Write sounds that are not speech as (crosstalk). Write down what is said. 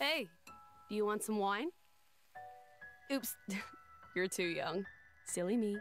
Hey, do you want some wine? Oops, (laughs) you're too young. Silly me.